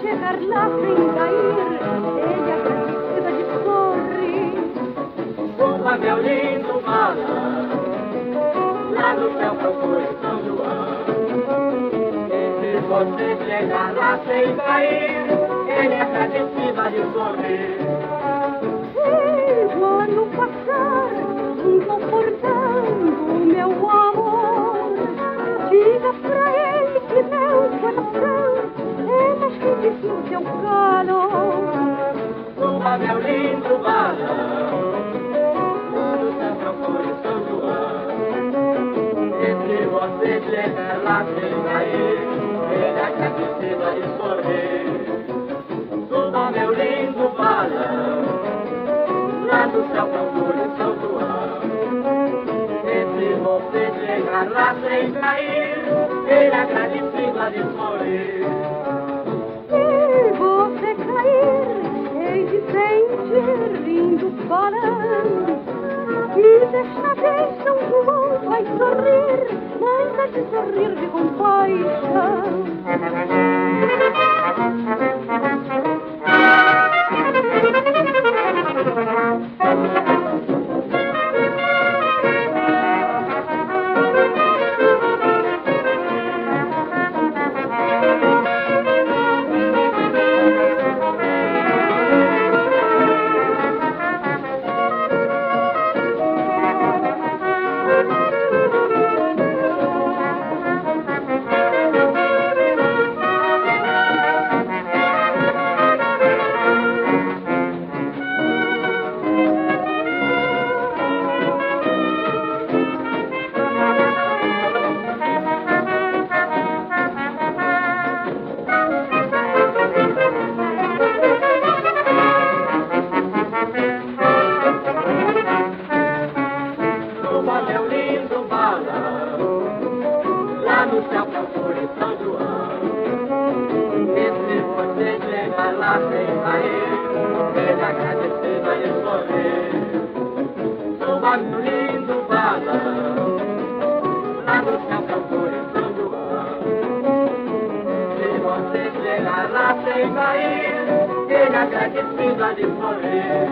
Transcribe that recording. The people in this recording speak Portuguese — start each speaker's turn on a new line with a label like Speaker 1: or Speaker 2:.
Speaker 1: chegar lá sem cair, ele agradecida de sorrir.
Speaker 2: Suba, meu lindo bala, lá no céu procure São João. E se você chegar lá sem cair, ele agradecida de sorrir.
Speaker 1: E o ano passar, confortando o meu amor, diga pra ele que meu coração é quente no seu calor.
Speaker 2: Suba, meu lindo balão, no céu procure São João. E se você chegar lá sem cair, ele agradecida de sorrir. Suba, meu lindo balão, lá no céu procure São João. E se você chegar lá sem cair, ele agradecida de sorrir.
Speaker 1: Sentir rindo falando. E desta vez São João vai sorrir, mas de sorrir de compaixão.
Speaker 2: Suba, meu lindo balão, lá no céu procure São João. E se você chegar lá sem cair, ele agradecida e sorrir. Suba, meu lindo balão, lá no céu procure São João. Se você chegar lá sem cair, ele agradecida de sorrir.